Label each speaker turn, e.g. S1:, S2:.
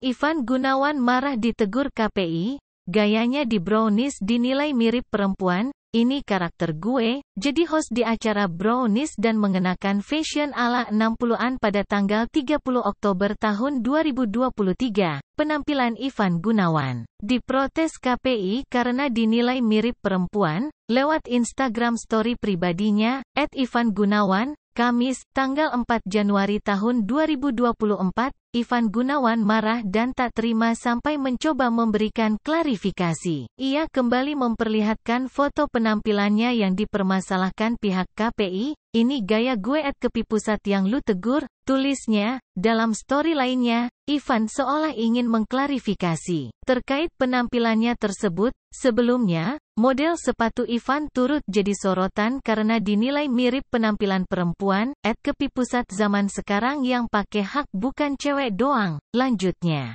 S1: Ivan Gunawan marah ditegur KPI, gayanya di Brownies dinilai mirip perempuan, ini karakter gue, jadi host di acara Brownies dan mengenakan fashion ala 60-an pada tanggal 30 Oktober tahun 2023, penampilan Ivan Gunawan. Diprotes KPI karena dinilai mirip perempuan, lewat Instagram story pribadinya, at Kamis, tanggal 4 Januari tahun 2024, Ivan Gunawan marah dan tak terima sampai mencoba memberikan klarifikasi. Ia kembali memperlihatkan foto penampilannya yang dipermasalahkan pihak KPI, ini gaya gue at kepi pusat yang lu tegur, tulisnya, dalam story lainnya, Ivan seolah ingin mengklarifikasi. Terkait penampilannya tersebut, sebelumnya, model sepatu Ivan turut jadi sorotan karena dinilai mirip penampilan perempuan, at kepi pusat zaman sekarang yang pakai hak bukan cewek doang, lanjutnya.